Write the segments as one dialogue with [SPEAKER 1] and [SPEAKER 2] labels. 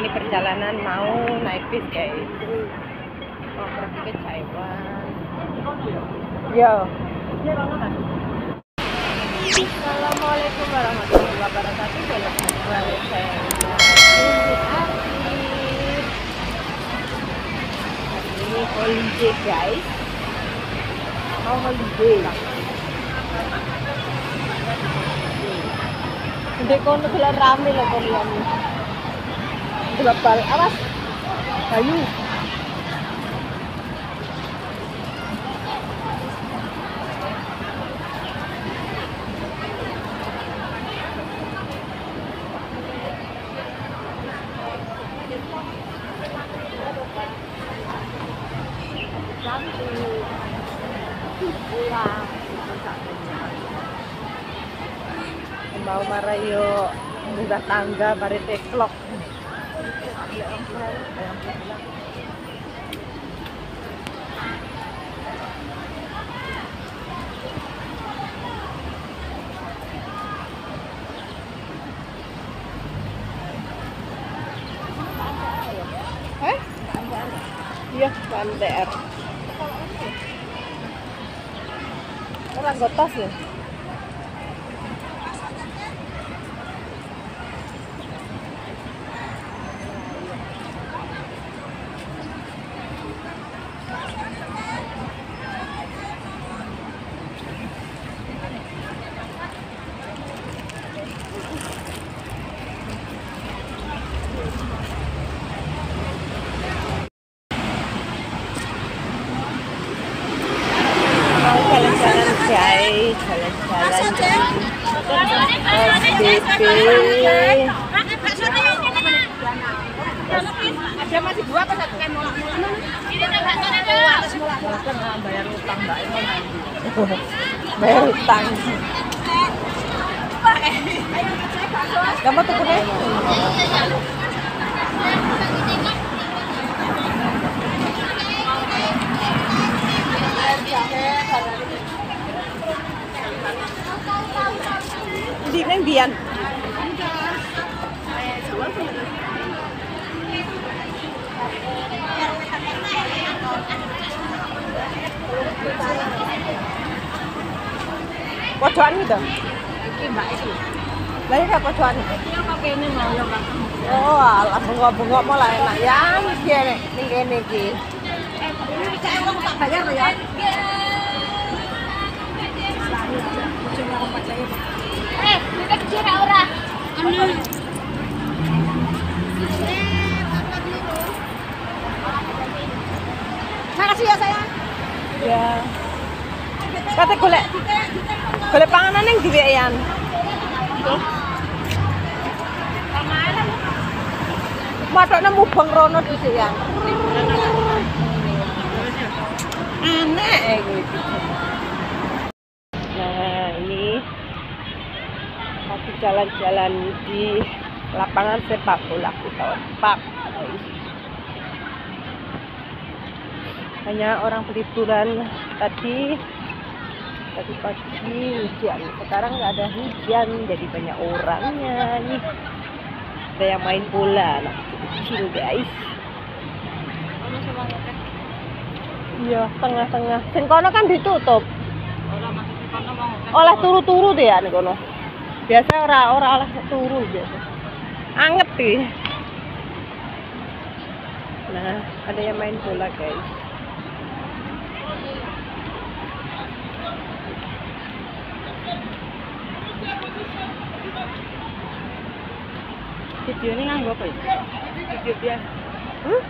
[SPEAKER 1] ini perjalanan mau naik bis guys. Mau pergi ke Taiwan. Yo. Assalamualaikum warahmatullahi wabarakatuh. Ini. Ini holiday guys. Mau holiday. Hindi rame lah kalian. Gelap awas. Kayu. mau marayo munggah tangga mari teklok? Iya, MDR. Orang gotas ya?
[SPEAKER 2] Masih dua kan bayar utang
[SPEAKER 1] bayar utang kamu tuh kene di neng bian Pocoan gitu.
[SPEAKER 2] Iki mbak iki.
[SPEAKER 1] Lah ya pocoan.
[SPEAKER 2] Iki apa kene mau ya mbak?
[SPEAKER 1] Oh, alah bengok-bengok malah enak ya iki nek ning kene iki.
[SPEAKER 2] Eh, ini saya mau tak bayar ya.
[SPEAKER 3] Eh, kita kecil ora. Anu.
[SPEAKER 2] Makasih ya sayang.
[SPEAKER 1] Ya. Kate golek golek panganan ning diwekan. Matokne mubeng rono disian. Aneh kuwi. Nah, ini lagi jalan-jalan di lapangan sepak bola Park. guys. Hanya orang peliburan tadi tadi pagi hujan. Sekarang nggak ada hujan jadi banyak orangnya nih. Ada yang main bola anak kecil guys. Iya tengah-tengah. Sing kono kan ditutup. Oleh turu-turu deh ya nih kono. Biasa ora ora oleh turu biasa. Anget sih. Nah ada yang main bola guys
[SPEAKER 2] Video ini nganggo apa ya? Video biasa.
[SPEAKER 1] Hmm?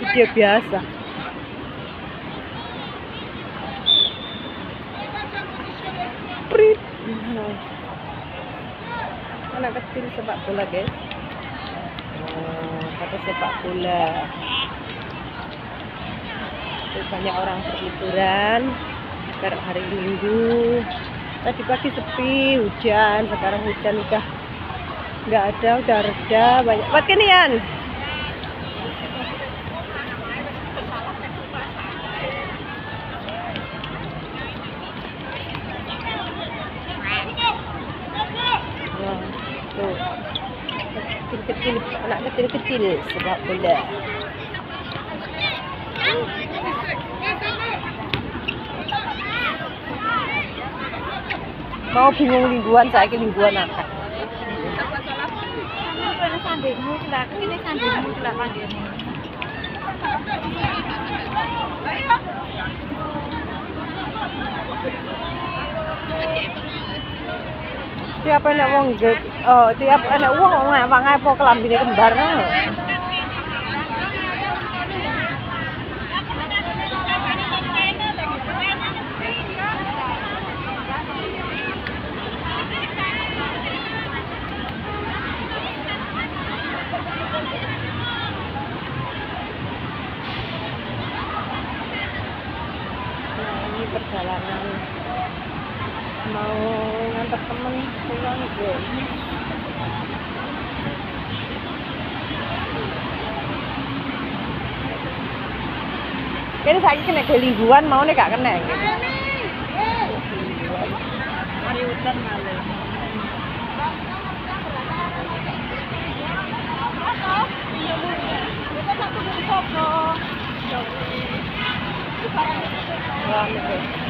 [SPEAKER 1] Video biasa. Prit. Anak kecil sepak bola, guys. Oh, kata sepak bola. Banyak orang berliburan hari Minggu. Tadi pagi sepi, hujan. Sekarang hujan udah nggak ada, udah reda. Banyak buat kenian. Kecil-kecil, anak kecil-kecil sepak bola. Mau bingung lingguan, saya lingguan
[SPEAKER 2] sandingmu lah panggilnya.
[SPEAKER 1] Tiap anak wong ge- oh, tiap anak wong ngawang apa kelambine kembar. no. Temen pulang guys Kayaknya saya kena ke lingguan mau nih gak kena gitu.
[SPEAKER 2] Mari hutan malah.
[SPEAKER 1] Wah, gitu.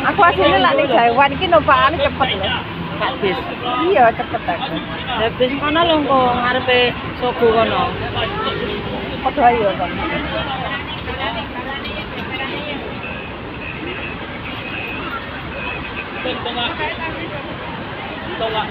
[SPEAKER 1] aku hasilnya lah nih Jawan, ini numpaan cepet
[SPEAKER 2] loh bis.
[SPEAKER 1] Iya cepet aku.
[SPEAKER 2] Habis kono lho kok ngarepe sogo kono.
[SPEAKER 1] Padha ayo kok tengah tengah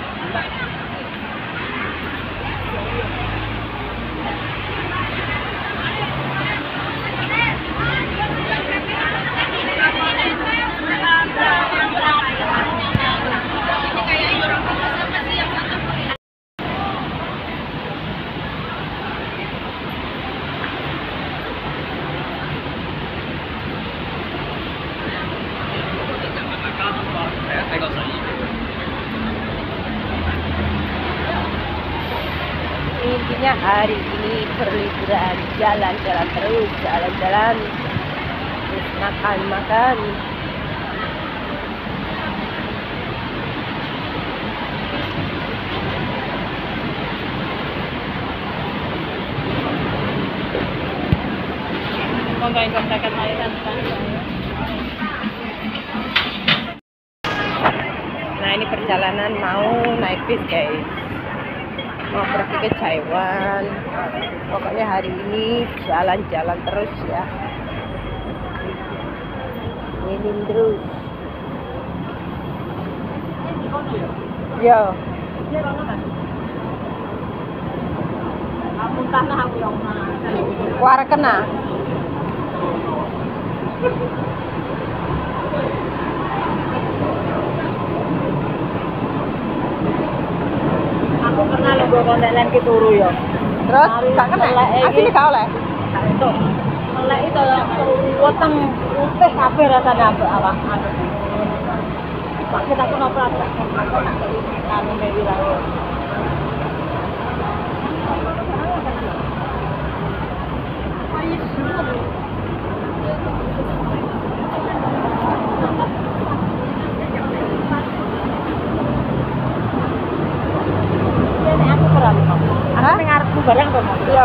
[SPEAKER 1] berliburan, jalan-jalan terus, jalan-jalan, terus makan-makan.
[SPEAKER 2] Layanan
[SPEAKER 1] Nah ini perjalanan mau naik bis guys Mau pergi ke Taiwan. Pokoknya hari ini jalan-jalan terus ya. Ini terus. Yo.
[SPEAKER 2] Muntah aku
[SPEAKER 1] kena
[SPEAKER 2] pernah lho go kondelan ki turu ya.
[SPEAKER 1] Terus? Gak kena? Asli gak oleh?
[SPEAKER 2] Gak itu. Melek itu weteng putih kabeh rasane ambek awak anu. Pak kita pun operasi aku nak anu mewi lah. Ini aku pernah lho.
[SPEAKER 1] Hah?
[SPEAKER 2] Aku ngarepku barang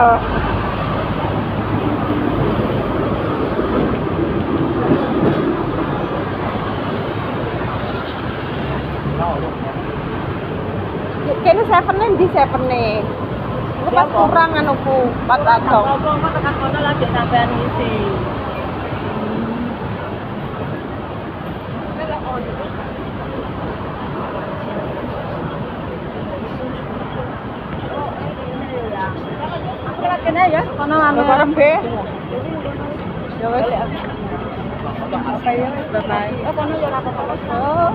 [SPEAKER 2] kok. Mas.
[SPEAKER 1] Yo Kayaknya seven di seven nih. Lu pas
[SPEAKER 2] Siapa?
[SPEAKER 1] kurang anuku empat atau.
[SPEAKER 2] Apa-apa tekan kono lagi sampean ngisi. Kena ya, kono anu.
[SPEAKER 1] Bareng be? Ya.
[SPEAKER 2] Apa ya? Oh, kono ya apa-apa.
[SPEAKER 1] Oh.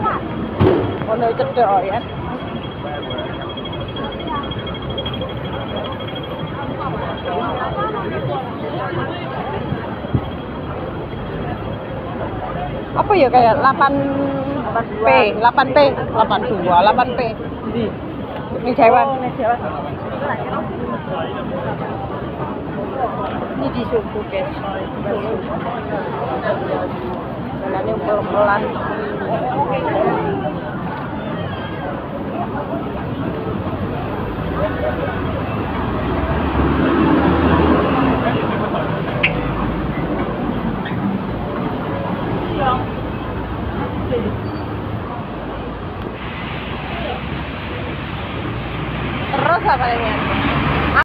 [SPEAKER 1] Ono cedek ya. Apa ya kayak 8
[SPEAKER 2] 82.
[SPEAKER 1] P, 8P, 82, 8P. Di. Ini.
[SPEAKER 2] Oh, ini Jawa. Ini di suku guys. Jalannya pelan-pelan.